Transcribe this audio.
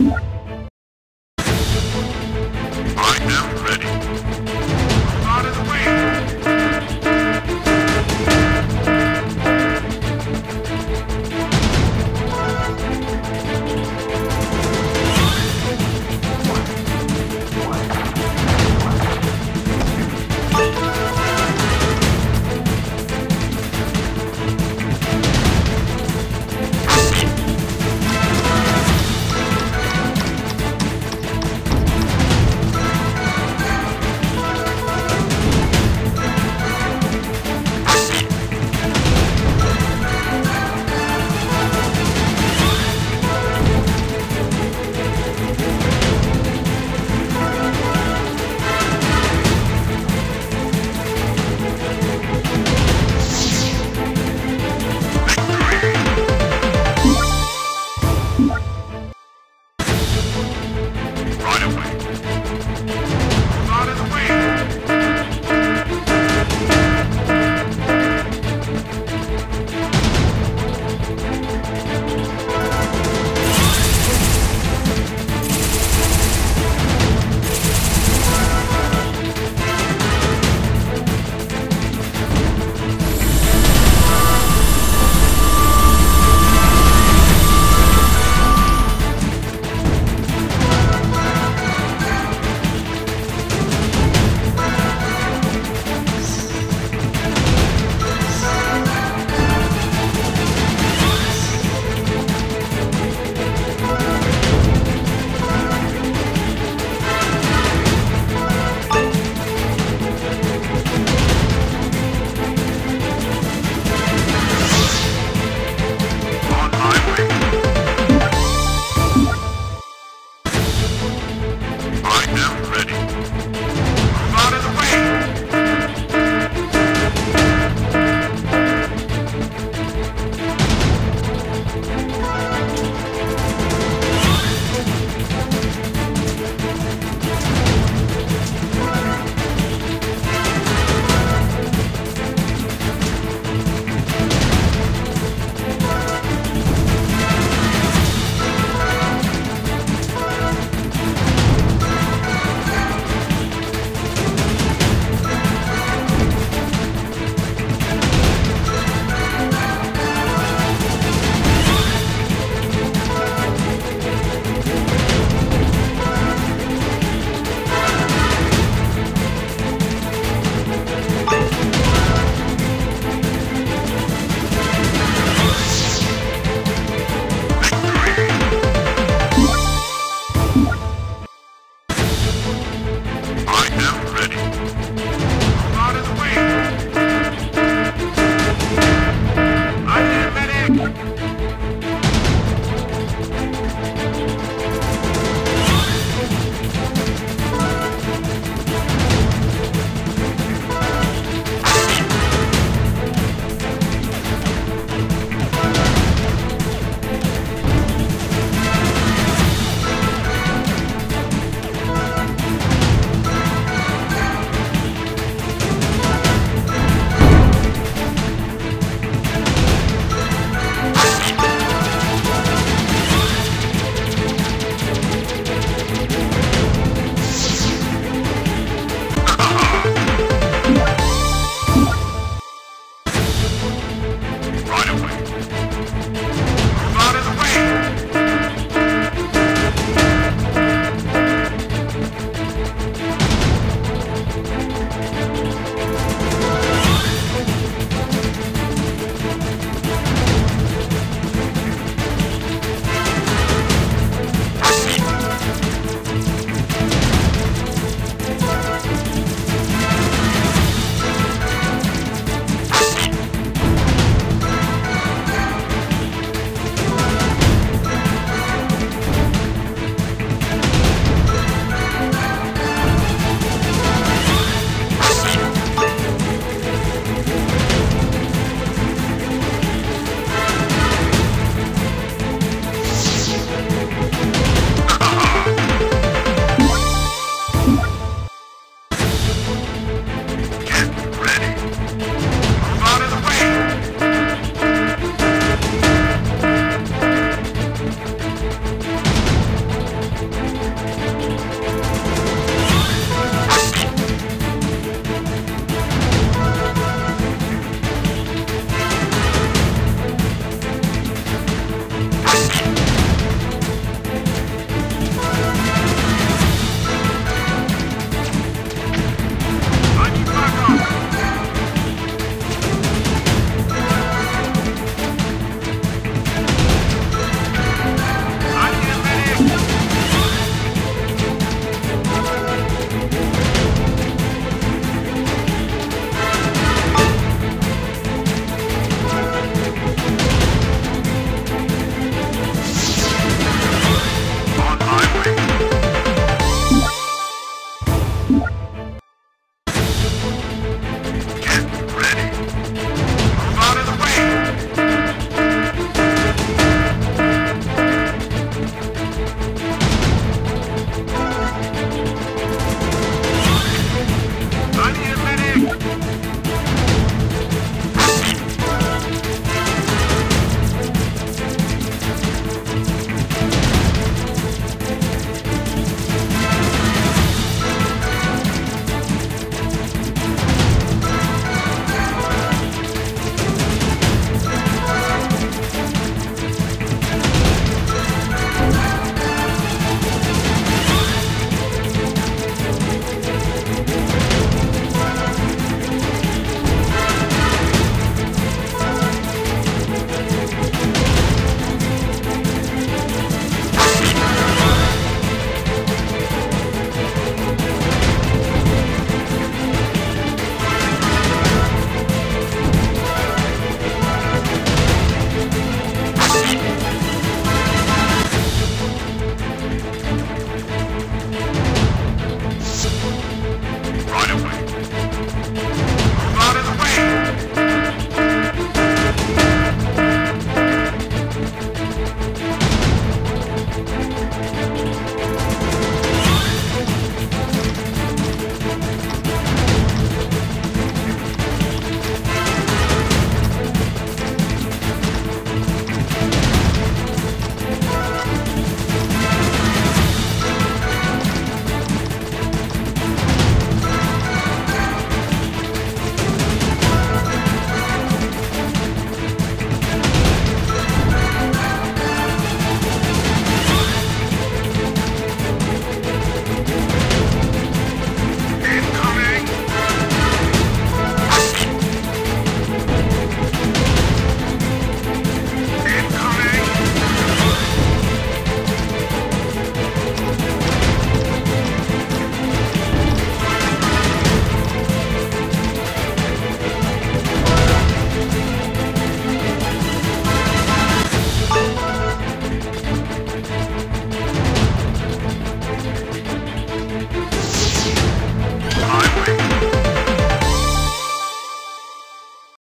you